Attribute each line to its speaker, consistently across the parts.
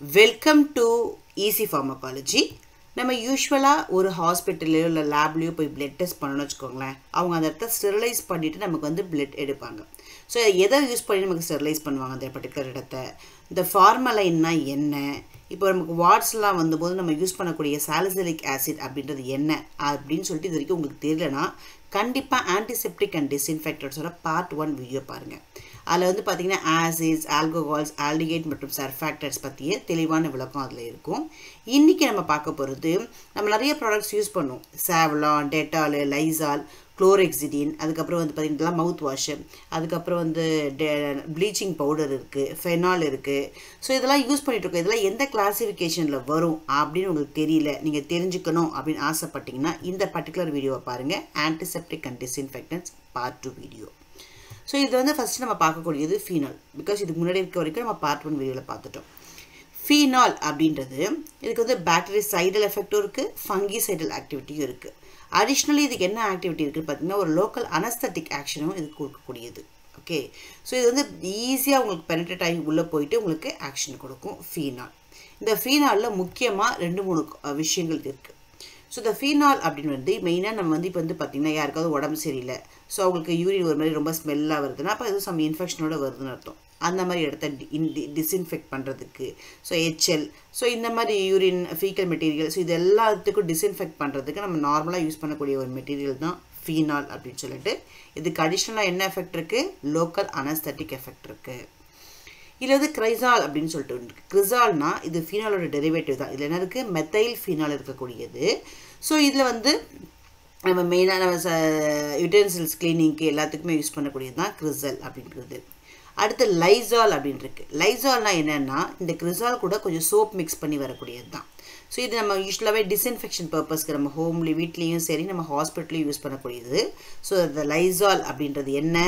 Speaker 1: Welcome to easy pharmacology நம்ம யூஸ்வலாக ஒரு ஹாஸ்பிட்டல்லையோ இல்லை லேப்லேயோ போய் பிளட் டெஸ்ட் பண்ணணும்னு வச்சுக்கோங்களேன். அவங்க அந்த இடத்த ஸ்டெரிலைஸ் பண்ணிவிட்டு நமக்கு வந்து பிளட் எடுப்பாங்க. ஸோ எதை யூஸ் பண்ணி நமக்கு ஸ்டெரிலைஸ் பண்ணுவாங்க அந்த பர்டிகுலர் இடத்த? இந்த ஃபார்மலைன்னா என்ன? இப்போ நமக்கு வார்ட்ஸ்லாம் வந்தபோது நம்ம யூஸ் பண்ணக்கூடிய சாலிசிலிக் ஆசிட் அப்படின்றது என்ன? அப்படின்னு சொல்லிட்டு இது வரைக்கும் உங்களுக்கு தெரியலனா கண்டிப்பாக ஆன்டிசெப்டிக் அண்ட் டிஸ்இன்ஃபெக்டட்ஸோட பார்ட் ஒன் வீடியோ பாருங்கள் அதில் வந்து பார்த்திங்கன்னா ஆசிட்ஸ் ஆல்கோஹால்ஸ் ஆல்டிகேட் மற்றும் சர்ஃபேக்டர்ஸ் பற்றிய தெளிவான விளக்கம் அதில் இருக்கும். இன்றைக்கி நம்ம பார்க்க போகிறது நம்ம நிறைய ப்ராடக்ட்ஸ் யூஸ் பண்ணுவோம். சாவ்லான் டெட்டாலு லைசால் குளோரெக்சிடின் அதுக்கப்புறம் வந்து பார்த்திங்கன்னா மவுத் வாஷு அதுக்கப்புறம் வந்து டெ ப்ளீச்சிங் பவுடர் இருக்குது ஃபெனால் இருக்குது ஸோ இதெல்லாம் யூஸ் பண்ணிகிட்ருக்கோம் இதெல்லாம் எந்த கிளாஸிஃபிகேஷனில் வரும் அப்படின்னு உங்களுக்கு தெரியல நீங்கள் தெரிஞ்சுக்கணும் அப்படின்னு ஆசைப்பட்டீங்கன்னா இந்த பர்டிகுலர் வீடியோவை பாருங்கள் antiseptic and disinfectants part two video so இது வந்து ஃபஸ்ட்டு நம்ம பார்க்கக்கூடியது ஃபீனால் பிகாஸ் இதுக்கு முன்னாடி இருக்க வரைக்கும் நம்ம பார்ட் ஒன் வீடியோவில் பார்த்துட்டோம். ஃபீனால் அப்படின்றது இதுக்கு வந்து பேட்டரி சைடல் எஃபெக்டும் இருக்குது ஃபங்கி சைடல் ஆக்டிவிட்டியும் இருக்குது அடிஷ்னலி இதுக்கு என்ன ஆக்டிவிட்டி இருக்குன்னு பார்த்தீங்கன்னா ஒரு லோக்கல் அனஸ்தட்டிக் ஆக்ஷனும் இதுக்கு கொடுக்கக்கூடியது. ஓகே ஸோ இது வந்து ஈஸியாக உங்களுக்கு பெனிட்ரேட் ஆகி உள்ளே போயிட்டு உங்களுக்கு ஆக்ஷன் கொடுக்கும் ஃபீனால் இந்த ஃபீனாலில் முக்கியமாக ரெண்டு மூணு விஷயங்கள் இருக்குது ஸோ இந்த ஃபீனால் அப்படின்னு வந்து மெயினாக நம்ம வந்து இப்போ வந்து பார்த்திங்கன்னா யாருக்காவது உடம்பு சரியில்லை. ஸோ அவங்களுக்கு யூரின் ஒரு மாதிரி ரொம்ப ஸ்மெல்லாக வருதுன்னா அப்போ எதுவும் சம் இன்ஃபெக்ஷனோட வருதுன்னு அர்த்தம். அந்த மாதிரி இடத்த டி டிஸ்இன்ஃபெக்ட் பண்ணுறதுக்கு ஸோ ஹெச்எல் ஸோ இந்த மாதிரி யூரின் ஃபீக்கல் மெட்டீரியல் ஸோ இது எல்லாத்துக்கும் டிஸ்இன்ஃபெக்ட் பண்ணுறதுக்கு நம்ம நார்மலாக யூஸ் பண்ணக்கூடிய ஒரு மெட்டீரியல் தான் ஃபீனால் அப்படின்னு சொல்லிட்டு. இதுக்கு அடிஷ்னலாக என்ன எஃபெக்ட் இருக்குது லோக்கல் அனஸ்தட்டிக் எஃபெக்ட் இருக்குது இதில் வந்து கிரைசால் அப்படின்னு சொல்லிட்டு ஒன்று கிரிசால்னா இது ஃபீனாலோட டெரிவேட்டிவ் தான். இதில் என்ன இருக்குது மெத்தைல் ஃபீனால் இருக்கக்கூடியது. ஸோ இதில் வந்து நம்ம மெயினாக நம்ம ச யூட்டென்சில்ஸ் கிளீனிங்க்கு எல்லாத்துக்குமே யூஸ் பண்ணக்கூடியது தான் கிரிசல் அப்படின்றது. அடுத்து லைசால் அப்படின்னு இருக்குது லைசால்னால் என்னென்னா இந்த கிரிசால் கூட கொஞ்சம் சோப் மிக்ஸ் பண்ணி வரக்கூடியது தான். ஸோ இது நம்ம யூஸ்வலாகவே டிஸ்இன்ஃபெக்ஷன் பர்பஸ்க்கு நம்ம ஹோம்லி வீட்லேயும் சரி நம்ம ஹாஸ்பிட்டலையும் யூஸ் பண்ணக்கூடியது. ஸோ இந்த லைசால் அப்படின்றது என்ன?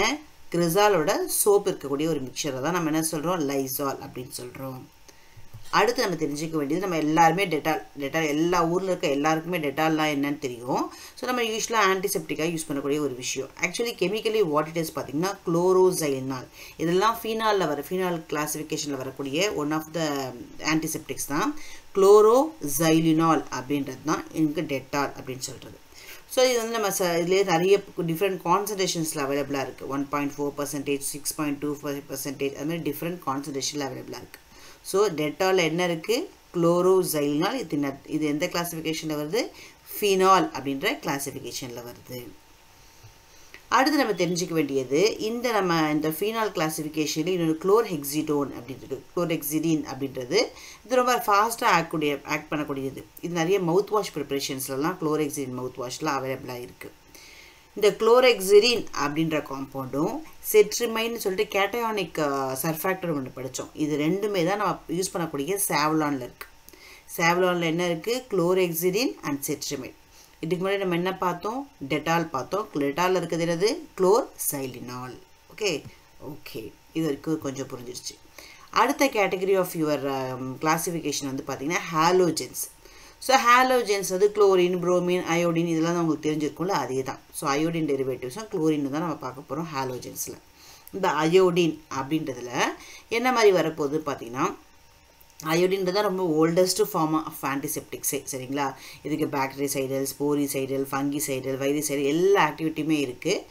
Speaker 1: கிரிசாலோட சோப் இருக்கக்கூடிய ஒரு மிக்சரை தான் நம்ம என்ன சொல்கிறோம் லைசால் அப்படின்னு சொல்கிறோம் அடுத்து நம்ம தெரிஞ்சிக்க வேண்டியது நம்ம எல்லாருமே டெட்டால் டெட்டால் எல்லா ஊரில் இருக்க எல்லாருக்குமே டெட்டால்லாம் என்னன்னு தெரியும். ஸோ நம்ம யூஸ்வலாக ஆன்டிசெப்டிக்காக யூஸ் பண்ணக்கூடிய ஒரு விஷயம். Actually chemically what it is பார்த்திங்கன்னா குளோரோசைனால் இதெல்லாம் ஃபீனாலில் வர ஃபீனால் கிளாஸிஃபிகேஷனில் வரக்கூடிய ஒன் ஆஃப் த ஆன்டிசெப்டிக்ஸ் தான். குளோரோசைலினால் அப்படின்றது தான் எனக்கு டெட்டால் அப்படின்னு சொல்கிறது ஸோ இது வந்து நம்ம ச இதுலேயே நிறைய டிஃப்ரெண்ட் கான்சன்ட்ரேஷன்ஸில் அவைலபிளாக இருக்குது one point four percentage six point two five percentage அது மாதிரி டிஃப்ரெண்ட் கான்சன்ட்ரேஷனில் அவைலபிளாக இருக்குது ஸோ டெட்டாலில் என்ன இருக்குது குளோரோசைல்னால் இது இது எந்த கிளாஸிஃபிகேஷனில் வருது? ஃபினால் அப்படின்ற கிளாஸிஃபிகேஷனில் வருது. அடுத்து நம்ம தெரிஞ்சுக்க வேண்டியது இந்த நம்ம இந்த ஃபீனால் கிளாஸிஃபிகேஷனில் இன்னொரு குளோர் ஹெக்ஸிடோன் அப்படின்றது குளோர் ஹெக்ஸிடின் அப்படின்றது இது ரொம்ப ஃபாஸ்ட்டாக ஆக்டக்கூடிய ஆக்ட் பண்ணக்கூடியது. இது நிறைய மவுத் வாஷ் ப்ரிப்ரேஷன்ஸ்லாம் குளோர் ஹெக்ஸிடின் மவுத் வாஷ்லாம் அவைலபிளாக இருக்குது இந்த குளோரெக்சிரின் அப்படின்ற காம்பவுண்டும் செட்ரிமைன்னு சொல்லிட்டு கேட்டயானிக் சர்ஃபேக்டர் ஒன்று படித்தோம் இது ரெண்டுமே தான் நம்ம யூஸ் பண்ணக்கூடிய சேவ்லானில் இருக்குது சேவலானில் என்ன இருக்குது குளோரெக்சிரின் அண்ட் செட்ரிமைன் இதுக்கு முன்னாடி நம்ம என்ன பார்த்தோம்? டெட்டால் பார்த்தோம். டெட்டாலில் இருக்கிறது என்னது? குளோர் சைலினால் ஓகே ஓகே இது வரைக்கும் கொஞ்சம் புரிஞ்சிருச்சு. அடுத்த கேட்டகரி ஆஃப் யுவர் கிளாஸிஃபிகேஷன் வந்து பார்த்திங்கன்னா ஹாலோஜென்ஸ் ஸோ ஹாலோஜென்ஸ் வந்து குளோரின் புரோமின் அயோடின் இதெல்லாம் தான் உங்களுக்கு தெரிஞ்சிருக்கும்ல? அதே தான் ஸோ அயோடின் டெரிவேட்டிவ்ஸும் குளோரின் தான் நம்ம பார்க்க போகிறோம் ஹாலோஜென்ஸில் இந்த அயோடின் அப்படின்றதுல என்ன மாதிரி வரப்போகுது பார்த்தீங்கன்னா அயோடின்றது தான் ரொம்ப ஓல்டஸ்ட் ஃபார்ம் ஆஃப் ஆன்டிசெப்டிக்ஸே சரிங்களா? இதுக்கு பாக்டீரி சைடல் ஃபங்கிசைடல் சைடல் ஃபங்கி சைடல் எல்லா ஆக்டிவிட்டியுமே இருக்குது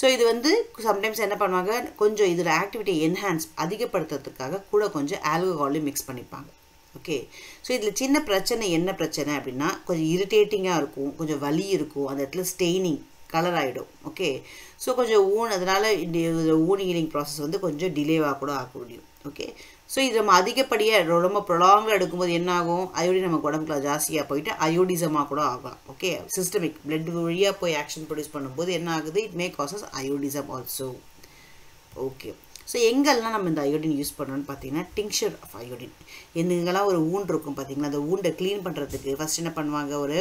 Speaker 1: ஸோ இது வந்து சம்டைம்ஸ் என்ன பண்ணுவாங்க கொஞ்சம் இதில் ஆக்டிவிட்டி என்ஹான்ஸ் அதிகப்படுத்துறதுக்காக கூட கொஞ்சம் ஆல்கஹாலையும் மிக்ஸ் பண்ணிப்பாங்க. ஓகே ஸோ இதில் சின்ன பிரச்சனை என்ன பிரச்சனை அப்படின்னா கொஞ்சம் இரிட்டேட்டிங்காக இருக்கும் கொஞ்சம் வலி இருக்கும் அந்த இடத்துல ஸ்டெய்னிங் கலர் ஆகிடும் ஓகே ஸோ கொஞ்சம் ஊன் அதனால் இந்த ஊன் ஹீலிங் ப்ராசஸ் வந்து கொஞ்சம் டிலேவாக கூட ஆக முடியும். ஓகே ஸோ இது நம்ம அதிகப்படியாக ரொம்ப ப்ரொலாங்காக எடுக்கும்போது என்ன ஆகும்? அயோடின் நம்ம உடம்புல ஜாஸ்தியாக போயிட்டு அயோடிசமாக கூட ஆகலாம். ஓகே சிஸ்டமிக் பிளட் வழியாக போய் ஆக்ஷன் ப்ரொடியூஸ் பண்ணும்போது என்ன ஆகுது? It may causes iodism also okay so எங்கெல்லாம் நம்ம இந்த அயோடின் யூஸ் பண்ணணும்னு பார்த்தீங்கன்னா டிங்ஷர் ஆஃப் அயோடின் எங்கெங்கெல்லாம் ஒரு ஊன் இருக்கும் பார்த்தீங்களா அந்த ஊண்டை க்ளீன் பண்ணுறதுக்கு ஃபஸ்ட் என்ன பண்ணுவாங்க ஒரு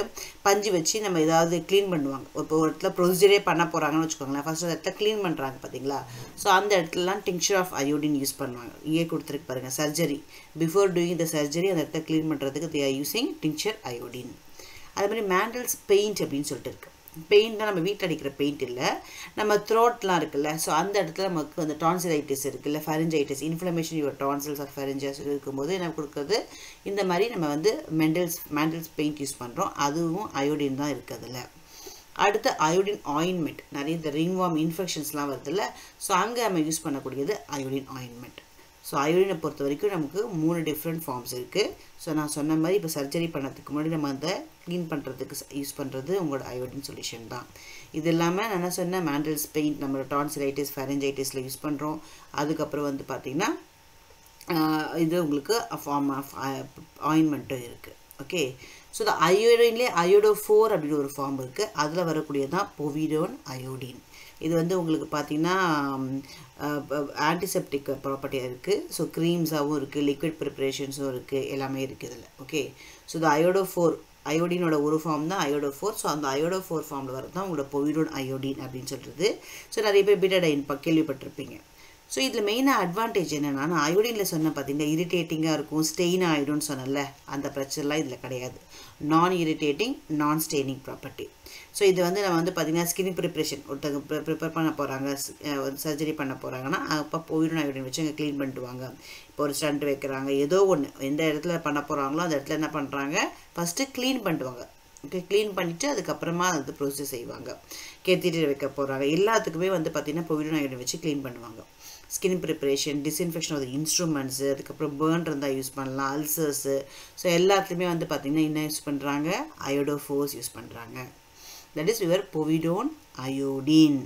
Speaker 1: பஞ்சு வச்சு நம்ம ஏதாவது க்ளீன் பண்ணுவாங்க. இப்போ ஒரு இடத்துல ப்ரொசீஜரே பண்ண போகிறாங்கன்னு வச்சுக்கோங்களேன் ஃபஸ்ட் அந்த இடத்துல க்ளீன் பண்ணுறாங்க பார்த்தீங்களா. ஸோ அந்த இடத்துலலாம் டிங்ஷர் ஆஃப் அயோடின் யூஸ் பண்ணுவாங்க. இங்கே கொடுத்துருக்கு பாருங்கள் surgery before doing the surgery அந்த இடத்த க்ளீன் பண்ணுறதுக்கு they are using tincture iodine அது மாதிரி மேண்டல்ஸ் பெயிண்ட் அப்படின்னு சொல்லிட்டு இருக்குது பெயிண்ட்னா நம்ம வீட்டில் அடிக்கிற பெயிண்ட் இல்லை. நம்ம த்ரோட்லாம் இருக்குல்ல ஸோ அந்த இடத்துல நமக்கு அந்த டான்சிலைட்டிஸ் இருக்குல்ல pharyngitis inflammation your tonsils or pharynges இருக்கும்போது என்ன கொடுக்குறது? இந்த மாதிரி நம்ம வந்து மெண்டல்ஸ் மேண்டல்ஸ் பெயிண்ட் யூஸ் பண்ணுறோம் அதுவும் அயோடின் தான் இருக்குது அதில் அடுத்து அயோடின் ஆயின்மெண்ட் நிறைய இந்த ரிங்வார்ம் இன்ஃபெக்ஷன்ஸ்லாம் வருதுல்ல ஸோ அங்கே நம்ம யூஸ் பண்ணக்கூடியது அயோடின் ஆயின்மெண்ட் ஸோ அயோடினை பொறுத்த வரைக்கும் நமக்கு மூணு டிஃப்ரெண்ட் ஃபார்ம்ஸ் இருக்குது ஸோ நான் சொன்ன மாதிரி இப்போ சர்ஜரி பண்ணதுக்கு முன்னாடி நம்ம அதை க்ளீன் பண்ணுறதுக்கு யூஸ் பண்ணுறது உங்களோட அயோடின் சொல்யூஷன் தான். இது இல்லாமல் நான் என்ன சொன்னேன் மேண்டல்ஸ் பெயிண்ட் நம்மளோட டான்சிலைட்டிஸ் ஃபேரஞ்சைட்டிஸில் யூஸ் பண்ணுறோம் அதுக்கப்புறம் வந்து பார்த்திங்கன்னா இது உங்களுக்கு ஃபார்ம் ஆஃப் ஆயின்மெண்ட்டும் இருக்குது ஓகே ஸோ இந்த அயோடின்லேயே அயோடோ ஃபோர் அப்படின்னு ஒரு ஃபார்ம் இருக்குது அதில் வரக்கூடியது தான் பொவிடோன் அயோடின் இது வந்து உங்களுக்கு பார்த்தீங்கன்னா ஆன்டிசெப்டிக் ப்ராப்பர்ட்டியாக இருக்குது ஸோ க்ரீம்ஸாகவும் இருக்குது லிக்விட் ப்ரிப்ரேஷன்ஸும் இருக்குது எல்லாமே இருக்குது இதில். ஓகே ஸோ இந்த அயோடோ ஃபோர் அயோடினோட ஒரு ஃபார்ம் தான் அயோடோ ஃபோர் ஸோ அந்த அயோடோ ஃபோர் ஃபார்மில் வரது தான் உங்களோட பொவிடோன் அயோடின் அப்படின்னு சொல்கிறது ஸோ நிறைய பேர் பிட்டடைன் கேள்விப்பட்டிருப்பீங்க. ஸோ இதில் மெயினாக அட்வான்டேஜ் என்னென்னா நான் அயோடினில் சொன்ன பார்த்தீங்கன்னா இரிட்டேட்டிங்காக இருக்கும் ஸ்டெயின் ஆகிடும்னு சொன்னல அந்த பிரச்சனைலாம் இதில் கிடையாது. நான் இரிட்டேட்டிங் நான் ஸ்டெயினிங் ப்ராப்பர்ட்டி ஸோ இது வந்து நம்ம வந்து பார்த்திங்கன்னா ஸ்கின் ப்ரிப்ரேஷன் ஒருத்தங்க ப்ரிப்பேர் பண்ண போகிறாங்க சர்ஜரி பண்ண போகிறாங்கன்னா அப்போ போயிடும் அயோடின் வச்சு அங்கே க்ளீன் பண்ணிட்டு வாங்க இப்போ ஒரு ஸ்டண்ட் வைக்கிறாங்க ஏதோ ஒன்று எந்த இடத்துல பண்ண போகிறாங்களோ அந்த இடத்துல என்ன பண்ணுறாங்க ஃபஸ்ட்டு க்ளீன் பண்ணிட்டுவாங்க ஓகே க்ளீன் பண்ணிவிட்டு அதுக்கப்புறமா அது ப்ரொசீஸ் செய்வாங்க. கேத்தீட்டர் வைக்க போகிறாங்க எல்லாத்துக்குமே வந்து பார்த்திங்கன்னா பொவிடோன் அயோடின் வச்சு க்ளீன் பண்ணுவாங்க. Skin preparation disinfection of instruments அதுக்கப்புறம் பேர்ன் இருந்தால் யூஸ் பண்ணலாம் அல்சர்ஸு ஸோ எல்லாத்துலேயுமே வந்து பார்த்திங்கன்னா என்ன யூஸ் பண்ணுறாங்க அயோடோஃபோர்ஸ் யூஸ் பண்ணுறாங்க that is your povidone iodine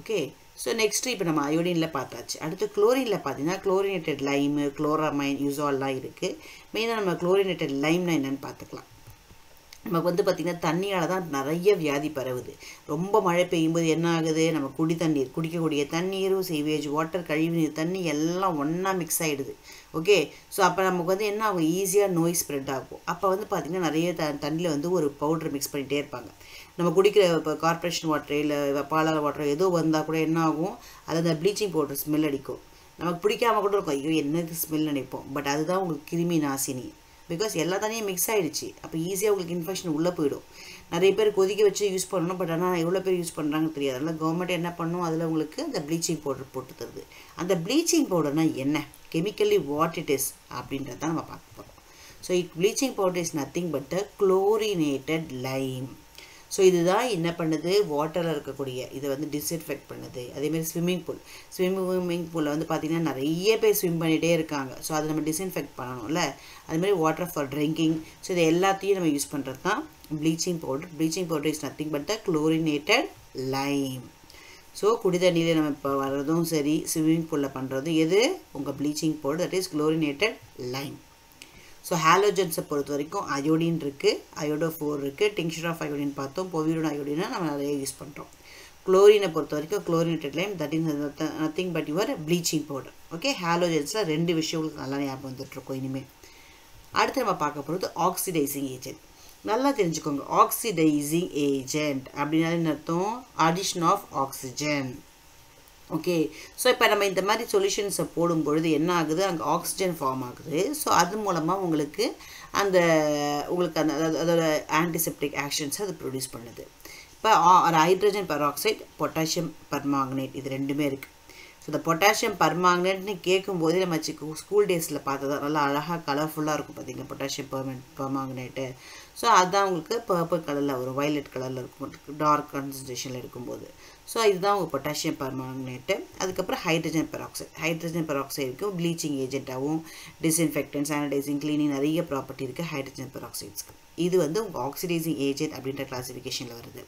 Speaker 1: okay so next இப்போ நம்ம அயோடினில் பார்த்தாச்சு. அடுத்து குளோரினில் பார்த்தீங்கன்னா குளோரினேட்டட் லைமு குளோராமைன் யூஸால்லாம் இருக்குது மெயினாக நம்ம குளோரினேட்டட் லைம்னா என்னென்னு பார்த்துக்கலாம் நமக்கு வந்து பார்த்திங்கன்னா தண்ணியால் தான் நிறைய வியாதி பரவுது. ரொம்ப மழை பெய்யும்போது என்ன ஆகுது? நம்ம குடி தண்ணீர் குடிக்கக்கூடிய தண்ணீரும் சேவேஜ் வாட்டர் கழிவுநீர் தண்ணி எல்லாம் ஒன்றா மிக்ஸ் ஆகிடுது ஓகே ஸோ அப்போ நமக்கு வந்து என்ன ஆகும்? ஈஸியாக நோய் ஸ்ப்ரெட் ஆகும். அப்போ வந்து பார்த்திங்கன்னா நிறைய த தண்ணியில் வந்து ஒரு பவுடர் மிக்ஸ் பண்ணிகிட்டே இருப்பாங்க. நம்ம குடிக்கிற இப்போ கார்பரேஷன் வாட்டர் இல்லை பாலார் வாட்டர் ஏதோ வந்தால் கூட என்ன ஆகும்? அது அந்த ப்ளீச்சிங் பவுடர் ஸ்மெல் அடிக்கும். நமக்கு பிடிக்காம கூட இருக்கும். ஐயோ என்னது ஸ்மெல் நினைப்போம். பட் அதுதான் உங்களுக்கு கிருமி நாசினி. பிகாஸ் எல்லா தண்ணியும் மிக்ஸ் ஆகிடுச்சு அப்போ ஈஸியாக உங்களுக்கு இன்ஃபெக்ஷன் உள்ளே போயிடும். நிறைய பேர் கொதிக்க வச்சு யூஸ் பண்ணணும் பட் ஆனால் எவ்வளோ பேர் யூஸ் பண்ணுறாங்கன்னு தெரியாது. அதனால் கவர்மெண்ட் என்ன பண்ணும்? அதில் உங்களுக்கு அந்த ப்ளீச்சிங் பவுடர் போட்டு தருது. அந்த ப்ளீச்சிங் பவுடர்னால் என்ன? கெமிக்கலி வாட் இட் இஸ் அப்படின்றத நம்ம பார்க்க போகிறோம் so bleaching powder is nothing but a chlorinated lime so இதுதான் என்ன பண்ணுது? வாட்டரில் இருக்கக்கூடிய இதை வந்து டிஸ்இன்ஃபெக்ட் பண்ணுது. அதேமாதிரி ஸ்விம்மிங் பூல் ஸ்விம்மிங் பூலில் வந்து பார்த்திங்கன்னா நிறைய பேர் ஸ்விம் பண்ணிகிட்டே இருக்காங்க. ஸோ அதை நம்ம டிஸ்இன்ஃபெக்ட் பண்ணணும்ல? அதுமாதிரி வாட்டர் ஃபார் ட்ரிங்கிங் ஸோ இது எல்லாத்தையும் நம்ம யூஸ் பண்ணுறது தான் bleaching powder bleaching powder is nothing but the chlorinated lime so குடி தண்ணியில் நம்ம இப்போ வர்றதும் சரி ஸ்விம்மிங் பூலில் பண்ணுறதும் எது? உங்கள் bleaching powder that is chlorinated lime so ஹாலோஜன்ஸை பொறுத்த வரைக்கும் அயோடின் இருக்குது அயோடோ ஃபோர் இருக்குது டிங்ஷர் ஆஃப் அயோடின் பார்த்தோம் பொவியோட அயோடினை நம்ம நிறைய யூஸ் பண்ணுறோம் குளோரினை பொறுத்த வரைக்கும் chlorinated lime that is nothing but your bleaching powder okay ஹாலோஜன்ஸில் ரெண்டு விஷயங்களுக்கு நல்லா ஞாபகம் வந்துட்டுருக்கோம் இனிமேல் அடுத்து நம்ம பார்க்க போகிறது ஆக்சிடைசிங் ஏஜென்ட் நல்லா தெரிஞ்சுக்கோங்க. ஆக்சிடைசிங் ஏஜென்ட் அப்படின்னாலே என்ன அர்த்தம்? Addition of oxygen okay so இப்போ நம்ம இந்த மாதிரி சொல்யூஷன்ஸை போடும்பொழுது என்ன ஆகுது? அங்கே ஆக்சிஜன் ஃபார்ம் ஆகுது. ஸோ அது மூலமாக உங்களுக்கு அந்த உங்களுக்கு அந்த அதோட ஆன்டிசெப்டிக் ஆக்ஷன்ஸ் அது ப்ரொடியூஸ் பண்ணுது. இப்போ ஹைட்ரஜன் பெராக்சைட் பொட்டாசியம் பர்மாங்கனேட் இது ரெண்டுமே இருக்குது ஸோ இந்த பொட்டாசியம் பர்மாங்கனேட்னு கேட்கும்போதே நம்ம ஸ்கூல் டேஸில் பார்த்ததா நல்லா அழகாக கலர்ஃபுல்லாக இருக்கும் பார்த்தீங்கன்னா பொட்டாசியம் பர்மன் பர்மாங்கனேட்டு ஸோ அதுதான் உங்களுக்கு பர்பிள் கலரில் வரும். வயலட் கலரில் இருக்கும். டார்க் கான்சன்ட்ரேஷனில் இருக்கும்போது ஸோ இதுதான் உங்கள் பொட்டாசியம் பர்மாங்கனேட்டு அதுக்கப்புறம் ஹைட்ரஜன் பெராக்சைடு ஹைட்ரஜன் பெராக்சைடுக்கு ப்ளீச்சிங் ஏஜென்ட்டாகவும் டிஸ்இன்ஃபெக்டன்ட் சானிடைசிங் க்ளீனிங் நிறைய ப்ராப்பர்ட்டி இருக்குது ஹைட்ரஜன் பெராக்சைட்ஸ்க்கு இது வந்து உங்கள் ஆக்சிடைசிங் ஏஜென்ட் அப்படின்ற கிளாஸிஃபிகேஷனில் வருது.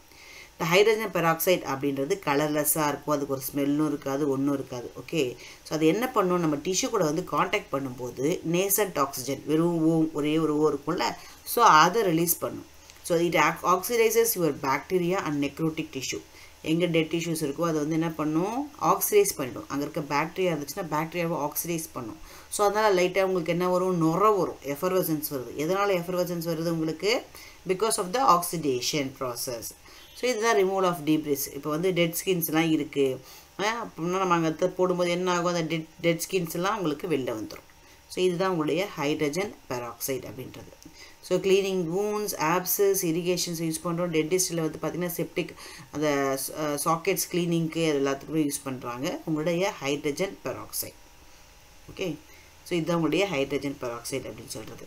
Speaker 1: இந்த ஹைட்ரஜன் பெராக்சைடு அப்படின்றது கலர்லெஸ்ஸாக இருக்கும். அதுக்கு ஒரு ஸ்மெல்லும் இருக்காது ஒன்றும் இருக்காது. ஓகே ஸோ அது என்ன பண்ணும்? நம்ம டிஷ்யூ கூட வந்து காண்டாக்ட் பண்ணும்போது நேசன்ட் ஆக்சிஜன் வெறும் ஓ ஒரே ஒரு ஓ இருக்கும்ல ஸோ அதை ரிலீஸ் பண்ணும். So it oxidizes your bacteria and necrotic tissue எங்கே டெட் டிஷ்யூஸ் இருக்கோ அதை வந்து என்ன பண்ணும்? ஆக்சிடைஸ் பண்ணிடும். அங்கே இருக்க பாக்டீரியா இருந்துச்சுன்னா பாக்டீரியாவை ஆக்சிடைஸ் பண்ணும். ஸோ அதனால் லைட்டாக உங்களுக்கு என்ன வரும்? நுர வரும். எஃபர்வசன்ஸ் வருது. எதனால் எஃபர்வசன்ஸ் வருது உங்களுக்கு? Because of the oxidation process so இதுதான் ரிமூவல் ஆஃப் டீப்ரிஸ் இப்போ வந்து டெட் ஸ்கின்ஸ்லாம் இருக்குது அப்படின்னா நம்ம அங்கே போடும்போது என்ன ஆகும்? அந்த டெட் டெட் ஸ்கின்ஸ்லாம் உங்களுக்கு வெளில வந்துடும் ஸோ இதுதான் உங்களுடைய ஹைட்ரஜன் பெராக்சைடு அப்படின்றது. So cleaning wounds abscesses irrigations use பண்ணுறோம் டென்டிஸ்டில் வந்து பார்த்திங்கன்னா செப்டிக் அந்த சாக்கெட்ஸ் க்ளீனிங்க்கு அது எல்லாத்துக்குமே யூஸ் பண்ணுறாங்க உங்களுடைய ஹைட்ரஜன் பெராக்சைடு ஓகே ஸோ இதுதான் உங்களுடைய ஹைட்ரஜன் பெராக்சைடு அப்படின்னு சொல்கிறது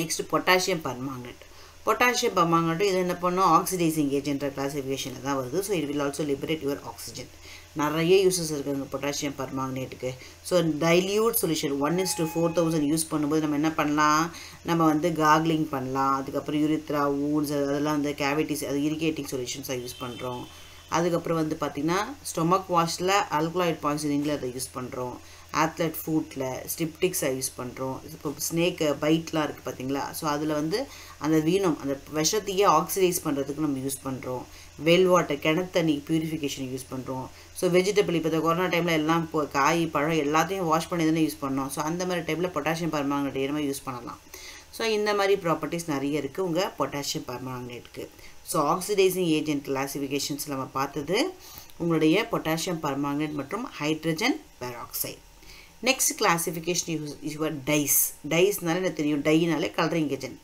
Speaker 1: next potassium permanganate potassium permanganate இது என்ன பண்ணும்? ஆக்சிடைசிங் ஏஜென்ட்ற கிளாசிஃபிகேஷனில் தான் வருது. So it will also liberate your oxygen நிறைய யூசஸ் இருக்குதுங்க potassium பர்மாங்கனேட்டுக்கு so dilute solution one is to four thousand use பண்ணும்போது நம்ம என்ன பண்ணலாம்? நம்ம வந்து காக்லிங் பண்ணலாம். அதுக்கப்புறம் யூரித்ரா ஊன்ஸ் அதெல்லாம் வந்து கேவிட்டிஸ் அது இரிகேட்டிங் சொல்யூஷன்ஸாக யூஸ் பண்ணுறோம் அதுக்கப்புறம் வந்து பார்த்திங்கன்னா ஸ்டொமக் வாஷில் அல்கலாய்ட் பாய்சனிங்கில் அதை யூஸ் பண்ணுறோம் ஆத்லெட் ஃபுட்டில் ஸ்டிப்டிக்ஸை யூஸ் பண்ணுறோம் இப்போ ஸ்னேக்கு பைட்லாம் இருக்குது பார்த்தீங்களா ஸோ அதில் வந்து அந்த வீணம் அந்த விஷத்தையே ஆக்சிடைஸ் பண்ணுறதுக்கு நம்ம யூஸ் பண்ணுறோம் வெல் வாட்டர் கிணத்தண்ணி பியூரிஃபிகேஷன் யூஸ் பண்ணுறோம் ஸோ வெஜிடபிள் இப்போ இந்த கொரோனா டைமில் எல்லாம் இப்போ காய் பழம் எல்லாத்தையும் வாஷ் பண்ணி தானே யூஸ் பண்ணோம். ஸோ அந்த மாதிரி டைமில் பொட்டாசியம் பர்மாங்கனேட் நம்ம யூஸ் பண்ணலாம். ஸோ இந்த மாதிரி ப்ராப்பர்ட்டிஸ் நிறைய இருக்குது உங்கள் பொட்டாசியம் பர்மாங்கனேட்டுக்கு ஸோ ஆக்சிடைசிங் ஏஜென்ட் கிளாசிஃபிகேஷன்ஸ் நம்ம பார்த்தது உங்களுடைய பொட்டாசியம் பர்மாங்கனேட் மற்றும் hydrogen peroxide next classification use your dyes டைஸ்னால எனக்கு தெரியும். டைனாலே கலரிங் ஏஜென்ட்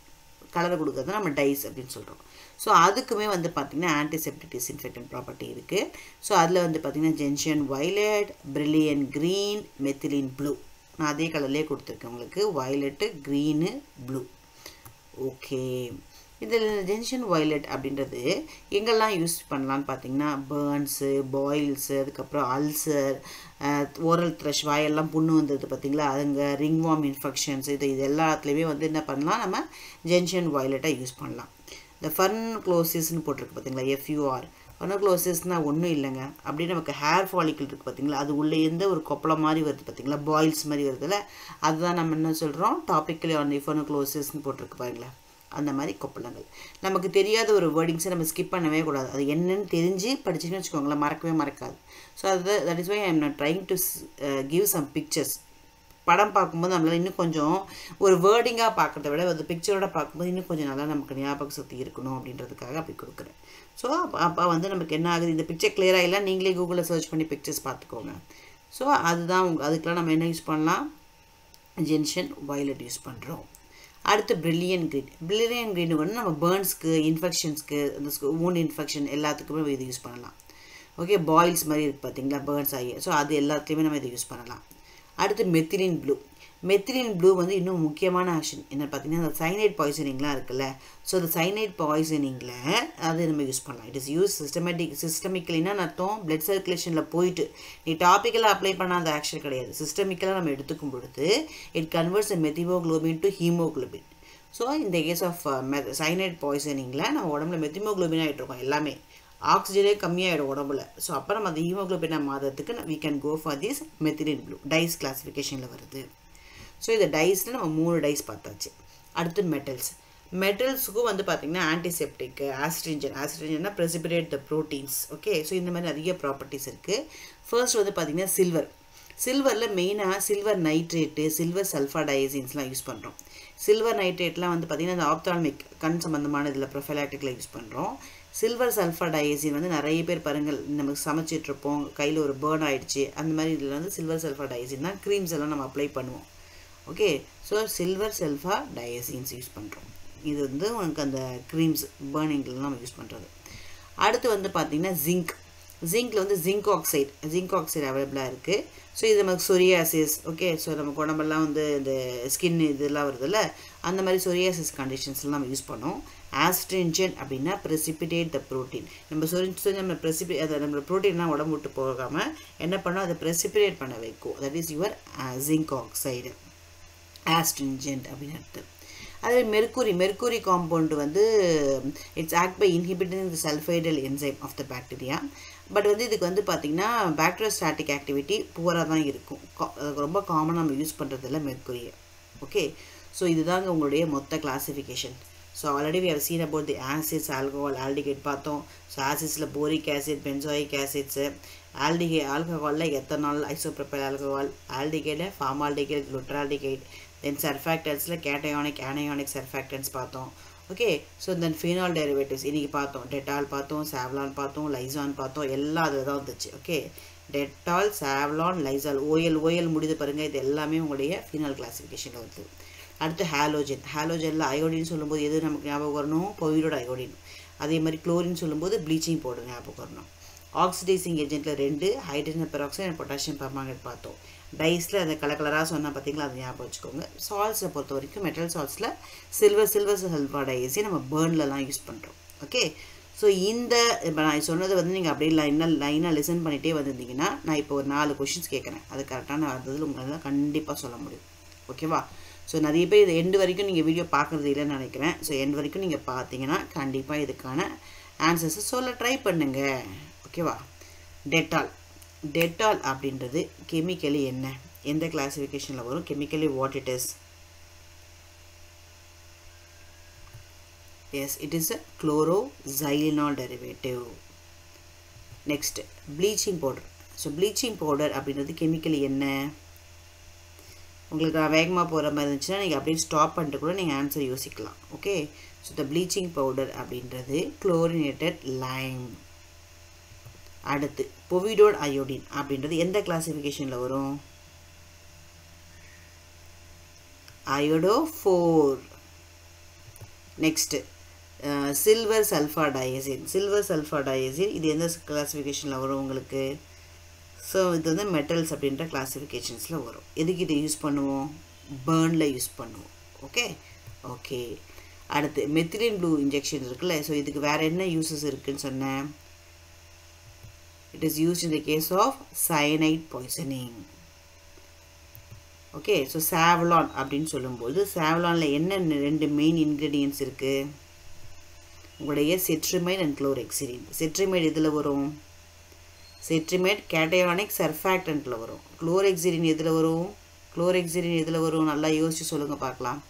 Speaker 1: கலரை கொடுக்கறது நம்ம டைஸ் அப்படின்னு சொல்கிறோம் ஸோ அதுக்குமே வந்து பார்த்திங்கன்னா ஆன்டிசெப்டிக் டிஸ்இன்ஃபெக்டன்ட் ப்ராப்பர்ட்டி இருக்குது ஸோ அதில் வந்து பார்த்திங்கன்னா gentian violet brilliant green methylene blue நான் அதே கலர்லேயே கொடுத்துருக்கேன் உங்களுக்கு. வயலட்டு க்ரீனு ப்ளூ ஓகே இதில் ஜென்ஷன் வயலட் அப்படின்றது எங்கெல்லாம் யூஸ் பண்ணலான்னு பார்த்தீங்கன்னா பேர்ன்ஸு பாயில்ஸு அதுக்கப்புறம் அல்சர் ஓரல் த்ரஷ் வாயெல்லாம் புண்ணு வந்தது பார்த்தீங்களா? அதுங்க ரிங்வாம் இன்ஃபெக்ஷன்ஸ் இது இது எல்லாத்துலேயுமே வந்து என்ன பண்ணலாம்? நம்ம ஜென்ஷன் வயலட்டை யூஸ் பண்ணலாம். இந்த ஃபர்ன் க்ளோசிஸ்ன்னு போட்டிருக்கு பார்த்தீங்களா? எஃப்யூஆர் ஃபர்னோக்ளோசிஸ்னால் ஒன்றும் இல்லைங்க. அப்படியே நமக்கு ஹேர் ஃபாலிக்கல் இருக்குது பார்த்தீங்களா? அது உள்ளே எந்த ஒரு கொப்பளம் மாதிரி வருது பார்த்தீங்களா? பாயில்ஸ் மாதிரி வருதுல்ல? அதுதான் நம்ம என்ன சொல்கிறோம் டாப்பிக்கலி ஆன் ஃபர்னோக்ளோசிஸ்ன்னு போட்டிருக்கு பாருங்களேன். அந்த மாதிரி கொப்பளங்கள். நமக்கு தெரியாத ஒரு வேர்டிங்ஸை நம்ம ஸ்கிப் பண்ணவே கூடாது. அது என்னன்னு தெரிஞ்சு படிச்சுன்னு வச்சுக்கோங்களேன் மறக்கவே மறக்காது. ஸோ அது that is why I am not trying to give some pictures படம் பார்க்கும்போது நம்மளால் இன்னும் கொஞ்சம் ஒரு வேர்டிங்காக பார்க்குறத விட அந்த பிக்சரோட பார்க்கும்போது இன்னும் கொஞ்சம் நல்லா நமக்கு ஞாபக சக்தி இருக்கணும் அப்படின்றதுக்காக அப்படி கொடுக்குறேன். ஸோ அப்போ அப்போ வந்து நமக்கு என்ன ஆகுது? இந்த பிக்சர் கிளியராக இல்லை நீங்களே கூகுளில் சர்ச் பண்ணி பிக்சர்ஸ் பார்த்துக்கோங்க. ஸோ அதுதான் உங்க அதுக்கெலாம் நம்ம என்ன யூஸ் பண்ணலாம்? ஜென்ஷன் வயலட் யூஸ் பண்ணுறோம் அடுத்து பிரில்லியன் க்ரீன் பிரில்லியன் க்ரீன் வந்து நம்ம பேர்ன்ஸ்க்கு இன்ஃபெக்ஷன்ஸ்க்கு அந்த ஊன் இன்ஃபெக்ஷன் எல்லாத்துக்குமே இது யூஸ் பண்ணலாம். ஓகே பாயில்ஸ் மாதிரி இருக்குது பார்த்தீங்களா பேர்ன்ஸ் ஆகி. ஸோ அது எல்லாத்துலேயுமே நம்ம இதை யூஸ் பண்ணலாம். அடுத்து மெத்திலின் ப்ளூ மெத்திலின் ப்ளூ வந்து இன்னும் முக்கியமான ஆக்ஷன் என்ன பார்த்தீங்கன்னா அந்த சைனைட் பாய்சனிங்லாம் இருக்குல்ல. ஸோ அந்த சைனைட் பாய்சனிங்கில் அது நம்ம யூஸ் பண்ணலாம். இட் இஸ் யூஸ் சிஸ்டமேட்டிக் சிஸ்டமிக்கலின்னா அர்த்தம் பிளட் சர்க்குலேஷனில் போயிட்டு. நீ டாப்பிக்கலாக அப்ளை பண்ண அந்த ஆக்ஷன் கிடையாது. சிஸ்டமிக்கலாக நம்ம எடுத்துக்கும் பொழுது it converts methaemoglobin to haemoglobin so இந்த கேஸ் ஆஃப் சைனைட் பாய்சனிங்கில் நம்ம உடம்புல மெத்திமோக்ளோபின் ஆகிட்ருக்கோம் எல்லாமே. ஆக்சிஜனே கம்மியாகிடும் உடம்புல. ஸோ அப்புறம் அந்த ஹீமோக்ளோபினை மாதத்துக்கு we can go for this methylene blue dyes கிளாஸிஃபிகேஷனில் வருது. ஸோ இந்த டைஸில் நம்ம மூணு டைஸ் பார்த்தாச்சு. அடுத்து மெட்டல்ஸ் மெட்டல்ஸுக்கும் வந்து பார்த்திங்கன்னா antiseptic astringent ஆஸ்ட்ரிஞ்சன்னா precipitate the proteins okay so இந்த மாதிரி நிறைய ப்ராப்பர்ட்டிஸ் இருக்குது ஃபர்ஸ்ட் வந்து பார்த்திங்கன்னா சில்வர் சில்வரில் மெயினாக சில்வர் நைட்ரேட்டு சில்வர் சல்ஃபாடைசின்ஸ்லாம் யூஸ் பண்ணுறோம் சில்வர் நைட்ரேட்லாம் வந்து பார்த்திங்கன்னா இந்த ஆப்தால்மிக் கண் சம்மந்தமான இதில் ப்ரொஃபலாக்டிக்கில் யூஸ் பண்ணுறோம் சில்வர் சல்ஃபா வந்து நிறைய பேர் பாருங்கள் நமக்கு சமைச்சிட்ருப்போம் கையில் ஒரு பேர்ன் ஆகிடுச்சு அந்த மாதிரி இதில் வந்து சில்வர் சல்ஃபா தான் க்ரீம்ஸ் எல்லாம் நம்ம அப்ளை பண்ணுவோம். Okay so silver sulphadiazines use பண்ணுறோம் இது வந்து உனக்கு அந்த க்ரீம்ஸ் பேர்னிங்லாம் நம்ம யூஸ் பண்ணுறது அடுத்து வந்து பார்த்திங்கன்னா ஜிங்க் ஜிங்க்கில் வந்து ஜிங்க் ஆக்சைடு ஜிங்க் ஆக்சைடு அவைலபிளாக இருக்குது ஸோ இது நமக்கு சொரியாசிஸ் ஓகே ஸோ நம்ம உடம்பெல்லாம் வந்து இந்த ஸ்கின் இதெல்லாம் வருதுல்ல அந்த மாதிரி சொரியாசிஸ் கண்டிஷன்ஸ்லாம் நம்ம யூஸ் பண்ணோம். ஆஸ்ட்ரின்ஜன் அப்படின்னா ப்ரெசிபிடேட் த ப்ரோட்டீன் நம்ம சொரிஞ்சு நம்ம ப்ரெசிபி அதை நம்ம ப்ரோட்டீன்லாம் உடம்பு விட்டு போகாமல் என்ன பண்ணோம்? அதை ப்ரெசிபிடேட் பண்ண வைக்கும். That is your zinc oxide astringent அப்படின்னு அர்த்தம் அதே மெர்குரி மெர்குரி காம்பவுண்ட் வந்து it's act by inhibiting the sulphydryl enzyme of the bacteria but வந்து இதுக்கு வந்து பார்த்திங்கன்னா பேக்டரோஸ்டாட்டிக் ஆக்டிவிட்டி புவராக தான் இருக்கும். ரொம்ப காமனாக நம்ம யூஸ் பண்ணுறதில்ல மெர்குரியை ஓகே ஸோ இதுதாங்க உங்களுடைய மொத்த classification so already we have seen about the acids alcohol aldehyde பார்த்தோம். So ஆசிட்ஸில் boric acid benzoic acids aldehyde ஆல்கஹாலில் ethanol isopropyl alcohol ஆல்டிகேடில் ஃபார்மால்டிகேட் லுட்ராடிகேட் தென் சர்ஃபாக்டன்ஸில் கேட்டயானிக் ஆனயானிக் சர்ஃபேக்டன்ஸ் பார்த்தோம். Okay so then phenol derivatives இன்றைக்கி பார்த்தோம். Dettol பார்த்தோம் சாவ்லான் பார்த்தோம் லைசான் பார்த்தோம். எல்லாம் அதில் தான் வந்துச்சு. ஓகே டெட்டால் சாவ்லான் லைசால் ஓஎல் ஓஎல் முடிது பாருங்கள் இது எல்லாமே உங்களுடைய ஃபீனால் கிளாஸிஃபிகேஷனில் வந்து. அடுத்து ஹாலோஜன் ஹாலோஜனில் அயோடின் சொல்லும்போது எது நமக்கு ஞாபகம் வரணும்? பொயிரோட அயோடின் அதே மாதிரி குளோரின் சொல்லும்போது ப்ளீச்சிங் பவுடர் ஞாபகம் வரணும். ஆக்சிடைசிங் ஏஜென்ட்டில் ரெண்டு hydrogen peroxide and potassium permanganate பார்த்தோம். டைஸில் அந்த கலர் கலராக சொன்னால் பார்த்தீங்களா அதை ஞாபகம் வச்சுக்கோங்க. சால்ஸை பொறுத்த வரைக்கும் மெட்டல் சால்ஸில் சில்வர் சில்வர் சல்ஃபாடைசி நம்ம பேர்ன்லலாம் யூஸ் பண்ணுறோம் ஓகே ஸோ இந்த இப்போ நான் சொன்னது வந்து நீங்கள் அப்படியே லைனாக லைனாக லிசன் பண்ணிகிட்டே வந்திருந்தீங்கன்னா நான் இப்போ ஒரு நாலு கொஷின்ஸ் கேட்குறேன் அது கரெக்டான வந்ததில் உங்களால் கண்டிப்பாக சொல்ல முடியும். ஓகேவா ஸோ நிறைய பேர் இது எண்டு வரைக்கும் நீங்கள் வீடியோ பார்க்குறது இல்லைன்னு நினைக்கிறேன். ஸோ எண்டு வரைக்கும் நீங்கள் பார்த்தீங்கன்னா கண்டிப்பாக இதுக்கான ஆன்சர்ஸை சொல்ல ட்ரை பண்ணுங்கள் ஓகேவா டெட்டால் டெட்டால் அப்படின்றது கெமிக்கலி என்ன? எந்த கிளாஸிஃபிகேஷனில் வரும்? Chemically what it is yes it is a chloroxylenol derivative. Next bleaching powder. So bleaching powder அப்படின்றது கெமிக்கல் என்ன? உங்களுக்கு நான் வேகமாக போகிற மாதிரி இருந்துச்சுன்னா நீங்கள் அப்படியே ஸ்டாப் பண்ணிட்டு கூட நீங்கள் ஆன்சர் யோசிக்கலாம். Okay so the bleaching powder அப்படின்றது குளோரினேட்டட் லைம் அடுத்து பொவிடோட் அயோடின் அப்படின்றது எந்த கிளாசிஃபிகேஷனில் வரும்? Iodophor next silver sulphadiazine silver sulphadiazine இது எந்த கிளாஸிஃபிகேஷனில் வரும் உங்களுக்கு? ஸோ இது வந்து மெட்டல்ஸ் அப்படின்ற கிளாஸிஃபிகேஷன்ஸில் வரும். எதுக்கு இதை யூஸ் பண்ணுவோம்? பேர்னில் யூஸ் பண்ணுவோம். ஓகே ஓகே அடுத்து மெத்திலின் ப்ளூ இன்ஜெக்ஷன் இருக்குல்ல? ஸோ இதுக்கு வேறு என்ன யூசஸ் இருக்குதுன்னு சொன்னேன்? It is use in the case of cyanide poisoning. Okay so Savlon அப்படின்னு சொல்லும்போது சாவ்லானில் என்ன ரெண்டு மெயின் இன்க்ரீடியன்ட்ஸ் இருக்குது உங்களுடைய செட்ரிமைட் அண்ட் குளோரெக்சிரின் செட்ரிமைட் இதில் வரும்? செட்ரிமைட் கேட்டயானிக் சர்ஃபாக்டன்ட்டில் வரும். குளோரெக்சிரின் எதில் வரும்? குளோரெக்சிரின் எதில் வரும்? நல்லா யோசிச்சு சொல்லுங்கள் பார்க்கலாம்.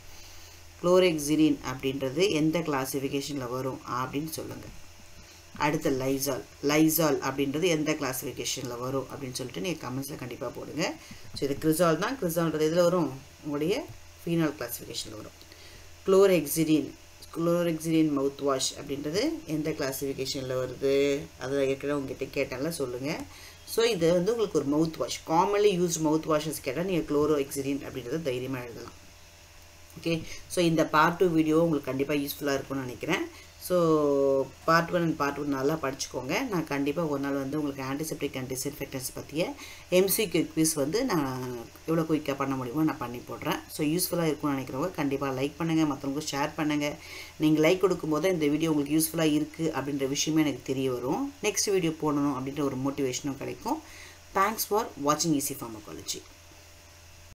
Speaker 1: குளோரெக்சிரின் அப்படின்றது எந்த கிளாசிஃபிகேஷனில் வரும்? அப்படின்னு சொல்லுங்கள் அடுத்த லைசால் லைசால் அப்படின்றது எந்த கிளாஸிஃபிகேஷனில் வரும் அப்படின்னு சொல்லிட்டு நீங்கள் கமெண்ட்ஸில் கண்டிப்பாக போடுங்க. ஸோ இது கிரிசால் தான். கிரிசால்ன்றது எதில் வரும்? உங்களுடைய ஃபீனால் கிளாஸிஃபிகேஷனில் வரும். குளோரெக்சிடின் குளோரெக்சிடின் மவுத் வாஷ் அப்படின்றது எந்த கிளாஸிஃபிகேஷனில் வருது? அதில் ஏற்கனவே உங்ககிட்ட கேட்டால சொல்லுங்கள் ஸோ இது வந்து உங்களுக்கு ஒரு mouth wash commonly used mouth washes கேட்டால் நீங்கள் குளோரோ எக்ஸிடின் அப்படின்றத தைரியமாக எழுதலாம். ஓகே ஸோ இந்த பார்ட் டூ வீடியோ உங்களுக்கு கண்டிப்பாக யூஸ்ஃபுல்லாக இருக்கும்னு நினைக்கிறேன். So part one and part one நல்லா படிச்சுக்கோங்க. நான் கண்டிப்பாக ஒரு நாள் வந்து உங்களுக்கு ஆன்டிசெப்டிக் அண்ட் டிஸ்இன்ஃபெக்டன்ஸ் பற்றிய எம்சிக்யூ குவிஸ் வந்து நான் எவ்வளோ குயிக்காக பண்ண முடியுமோ நான் பண்ணி போடுறேன். ஸோ யூஸ்ஃபுல்லாக இருக்கும்னு நினைக்கிறவங்க கண்டிப்பாக லைக் பண்ணுங்கள் மற்றவங்களுக்கு ஷேர் பண்ணுங்கள் நீங்கள் லைக் கொடுக்கும்போது இந்த வீடியோ உங்களுக்கு யூஸ்ஃபுல்லாக இருக்குது அப்படின்ற விஷயமே எனக்கு தெரிய வரும். நெக்ஸ்ட் வீடியோ போடணும் அப்படின்ற ஒரு மோட்டிவேஷனும் கிடைக்கும். தேங்க்ஸ் ஃபார் வாட்சிங் ஈஸி ஃபார்மகாலஜி